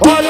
Olha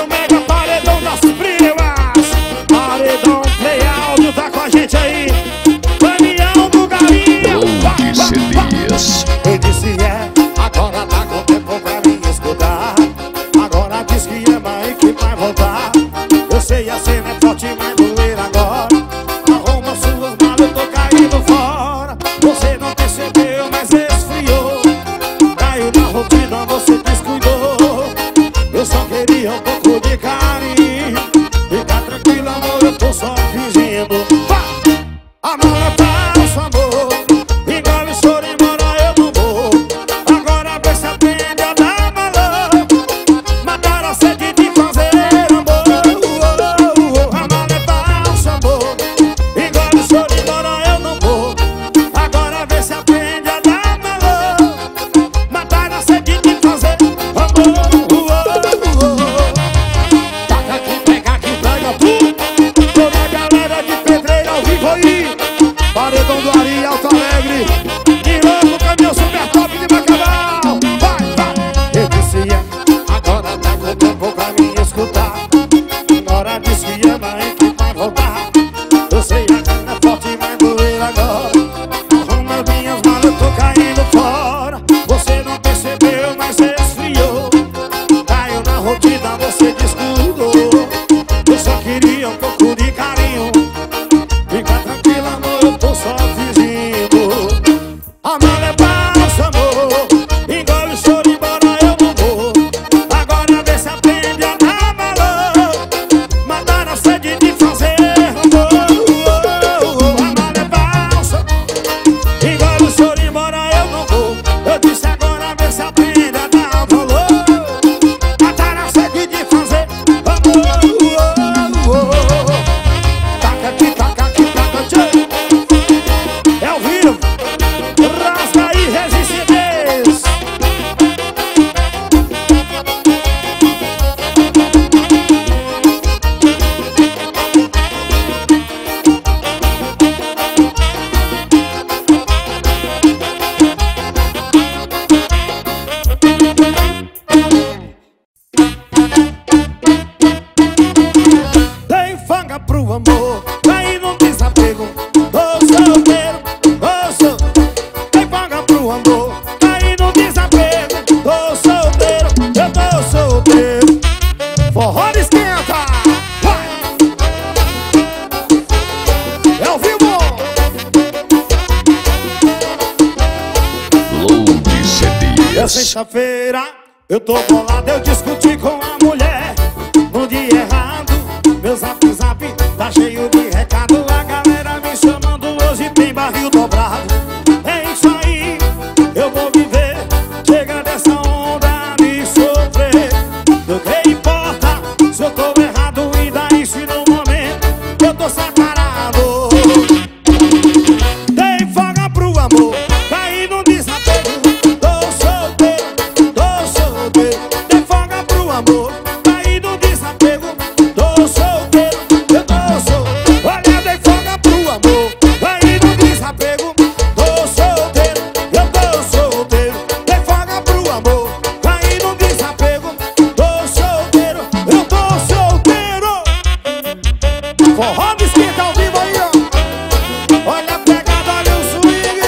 Forró Mesquita ao vivo aí, ó. Olha a pegada, olha o swing.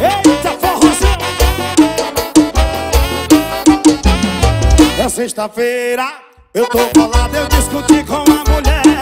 Eita, forrozinho. É sexta-feira Eu tô colado, eu discuti com a mulher.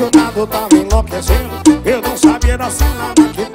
Apaixonado, tava enlouquecendo. Eu não sabia da cilada que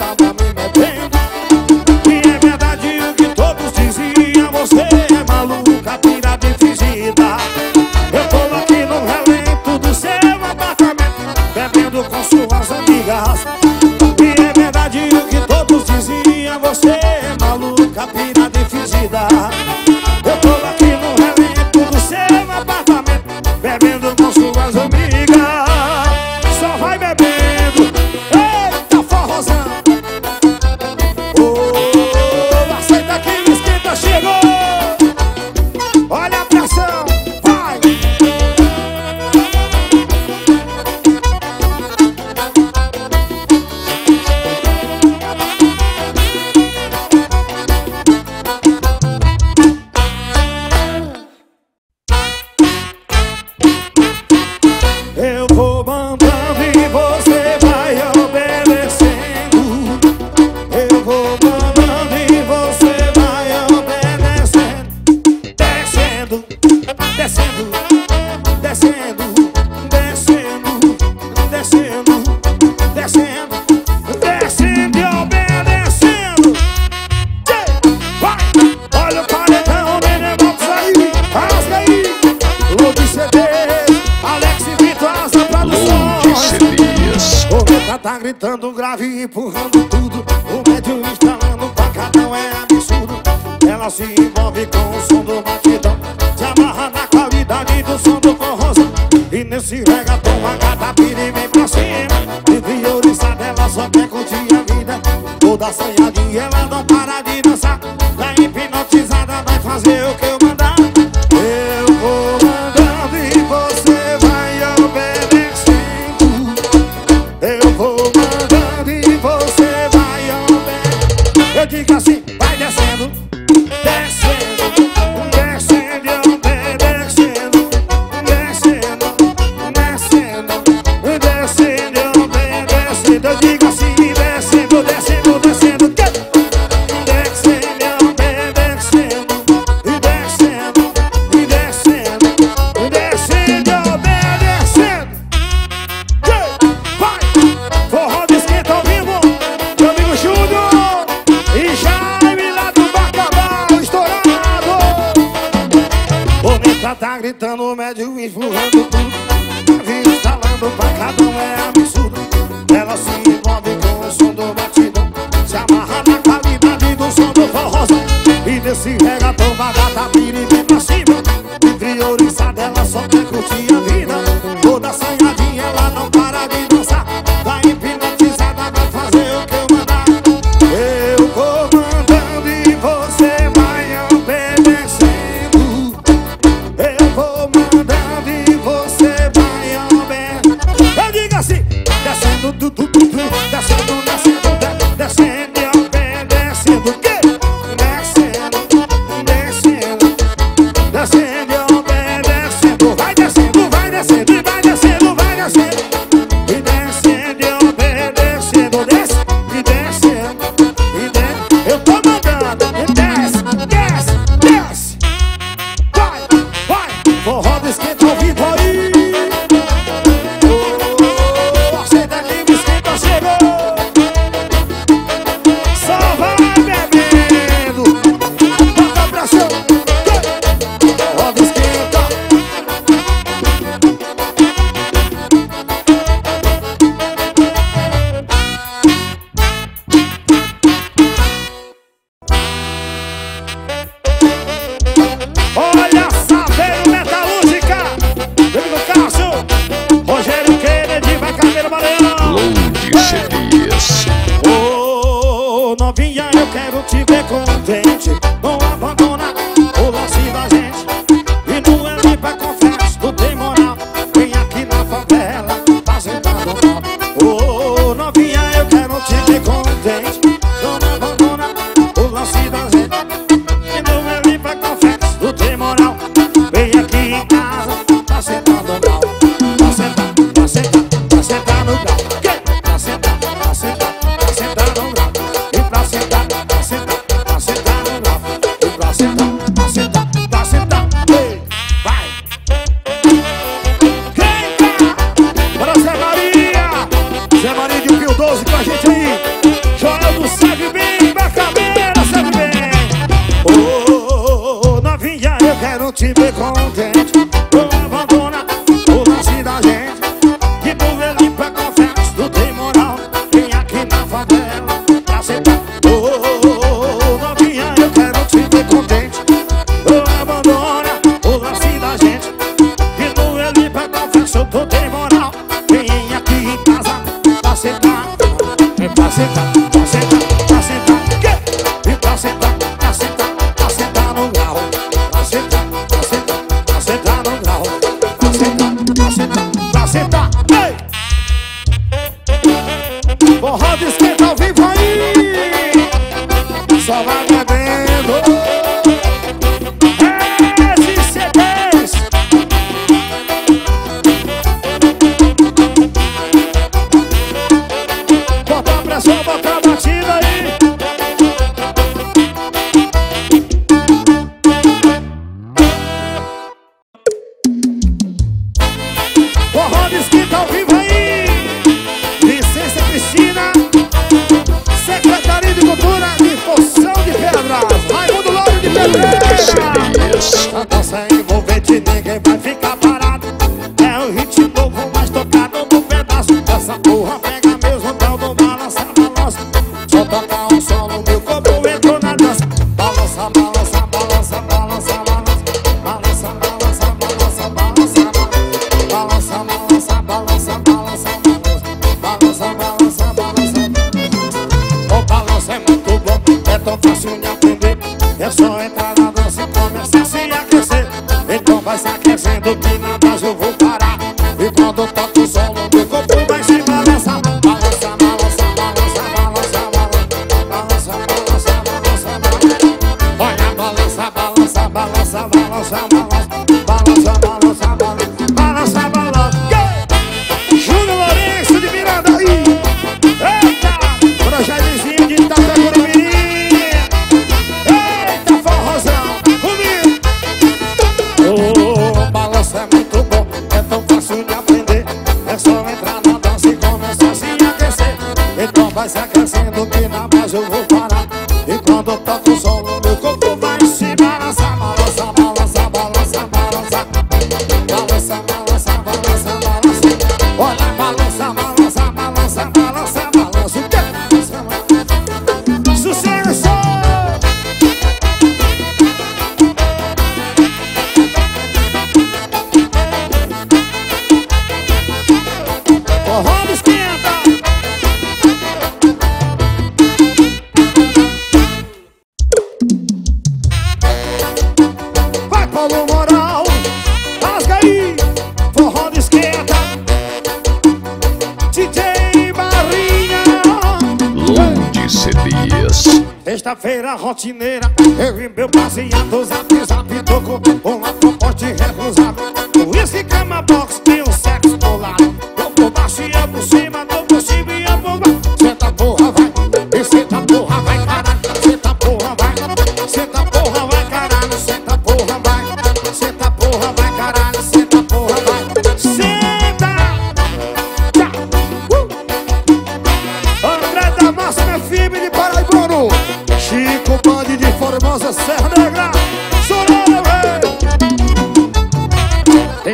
te ver contente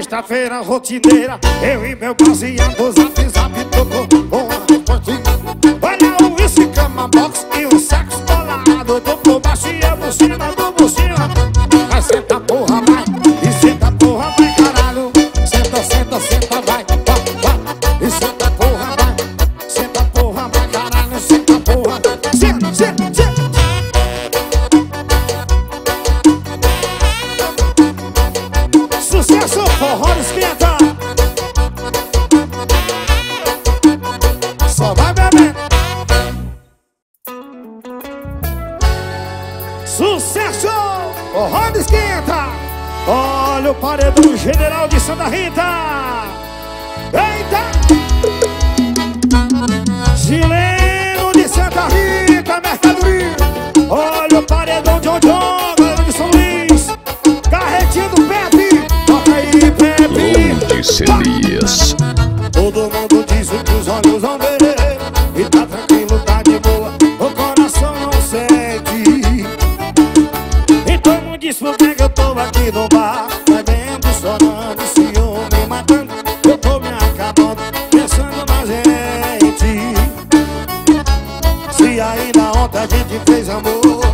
Sexta-feira rotineira, eu e meu baseado Zap zap tocou com a bom, Olha o whisky, cama box e o sexo colado Tocou baixo e eu bucina, cima, tô se eu me matando Eu tô me acabando, pensando na gente. Se ainda ontem a gente fez amor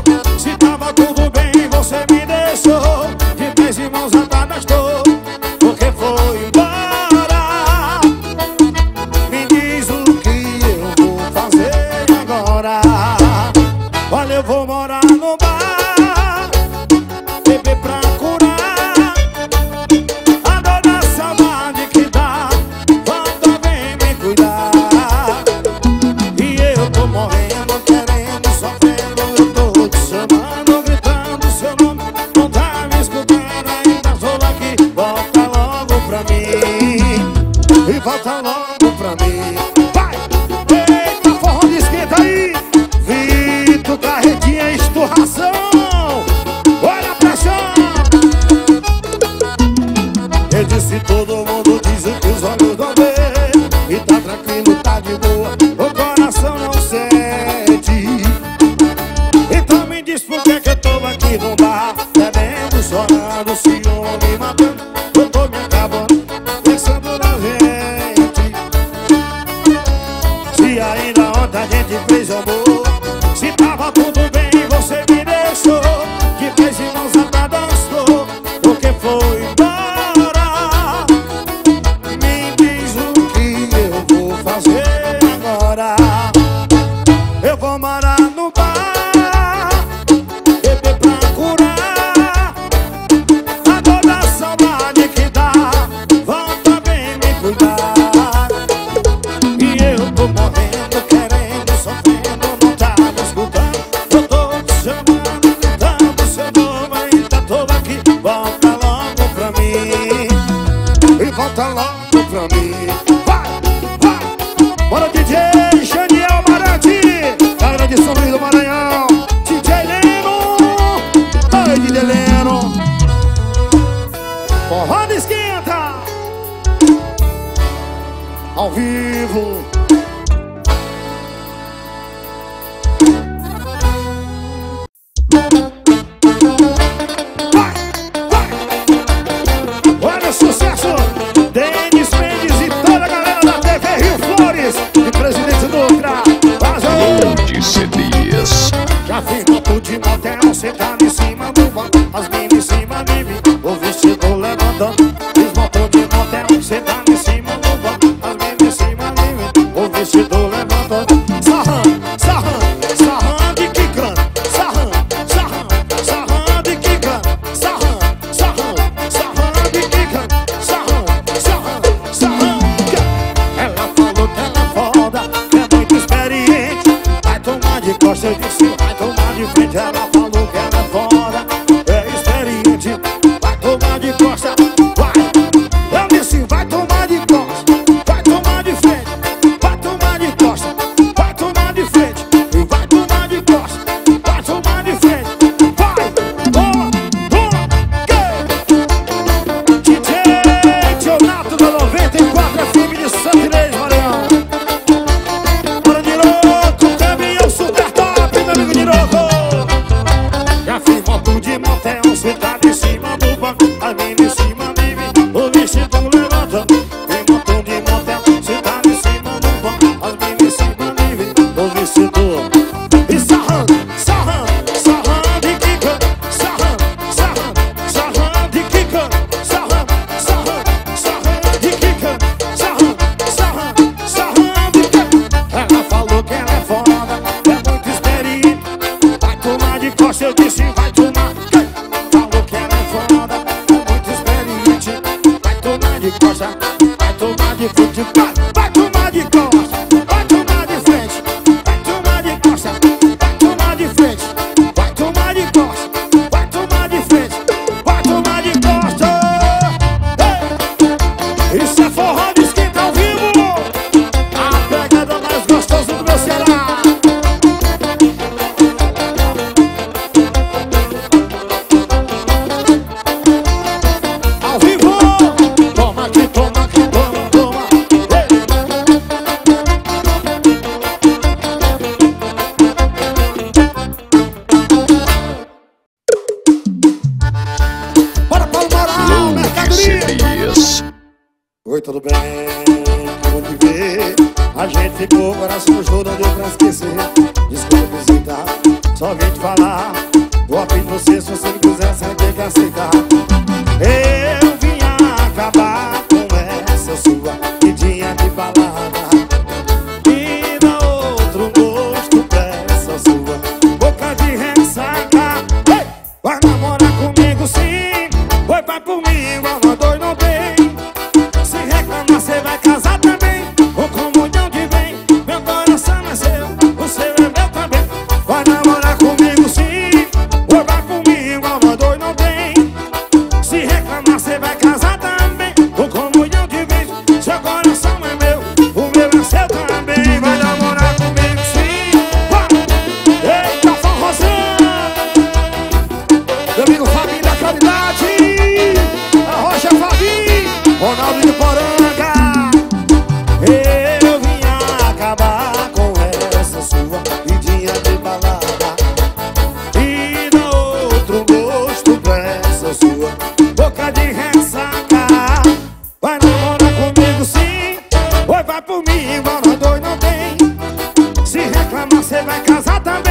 pra esquecer. Desculpa visitar, só vim te falar. Vou pedir você se você casar também.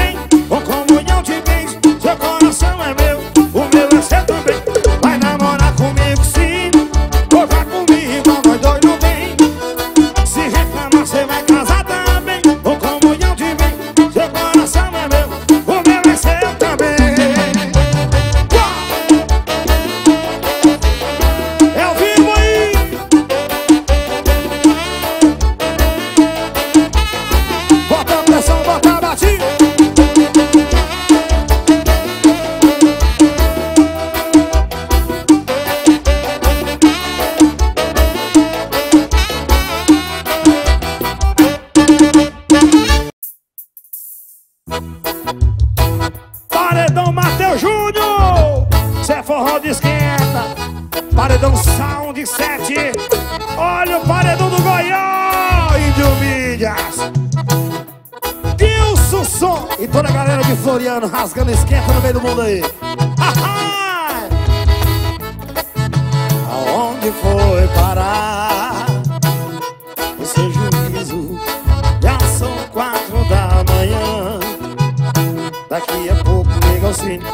daqui a pouco liga o sino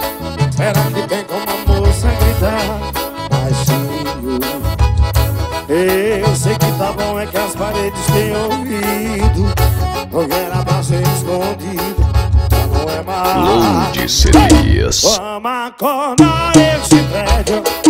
Será que tem como a moça gritar baixinho? Eu sei que tá bom, é que as paredes têm ouvido. Porque era pra escondido Não é mais. Lourdes Vamos acordar esse prédio.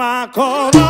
My call.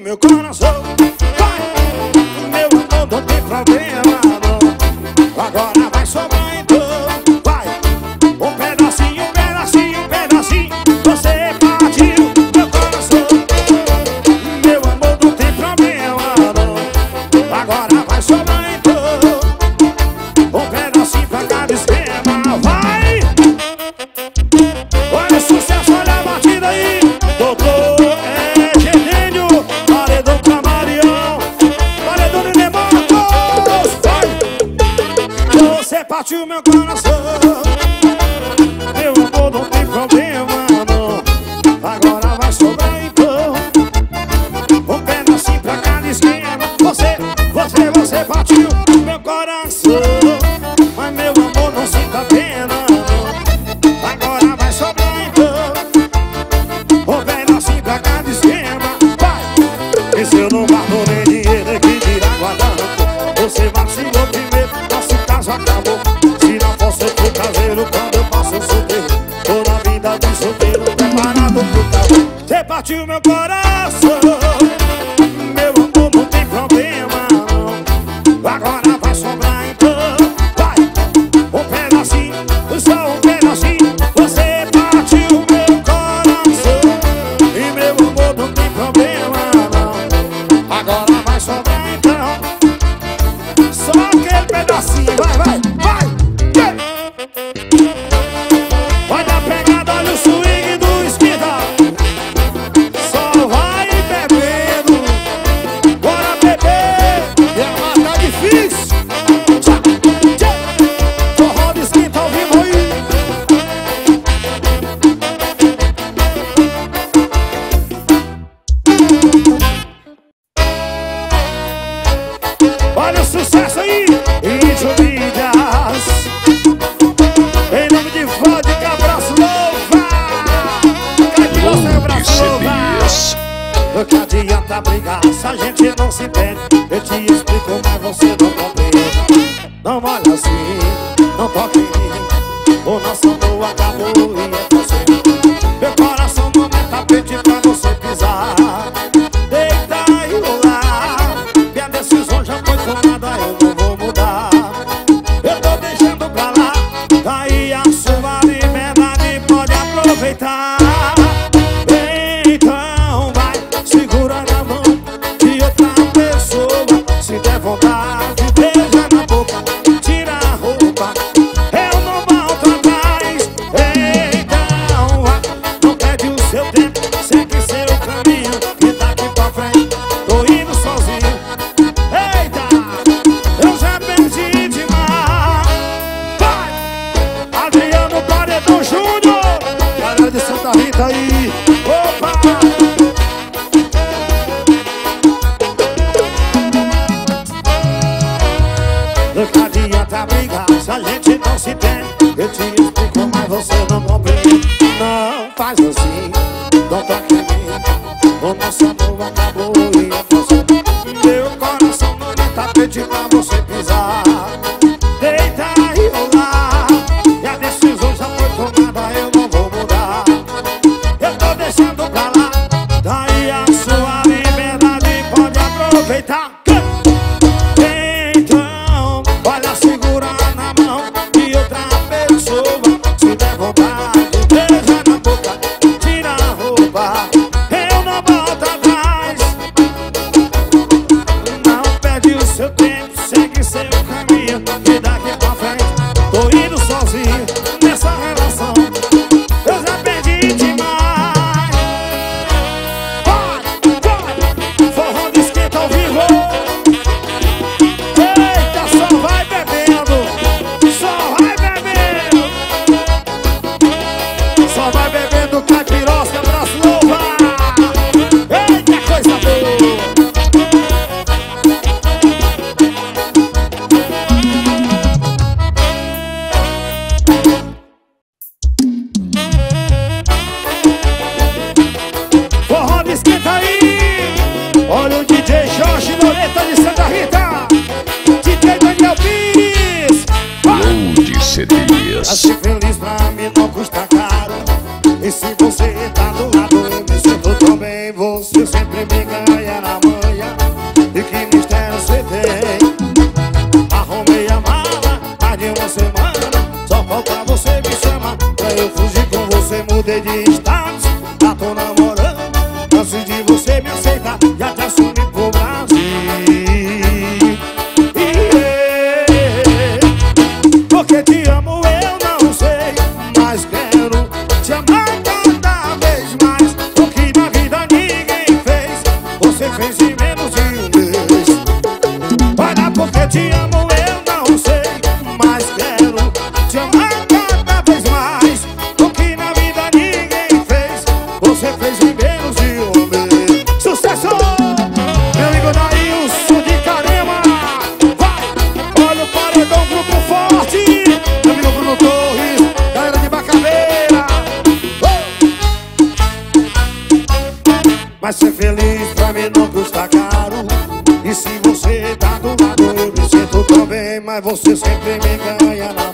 meu cu. Você partiu meu coração Mas meu amor, não sinta pena. Agora vai sobrar então. Ô velho, assim pra cada esquema. Vai! Esse eu não guardo nem dinheiro, é que dirá guardando Você vacilou primeiro, nosso caso acabou. Se não fosse eu fui caseiro, quando eu passo eu solteiro. Toda a vida de solteiro, preparado pro trabalho Você partiu meu coração. e Julidas. Em nome de Vodka, abraço louva! Caipirosca, abraço louva! Que adianta brigar se a gente não se entende? Eu te explico, mas você não compreende. Não olha assim. Se a gente não se tem. Eu te explico, mas você não compreende. Não faz assim, não toque em mim. O nosso amor vai Mas ser feliz pra mim não custa caro. E se você tá do lado eu me sinto bem, Mas você sempre me ganha na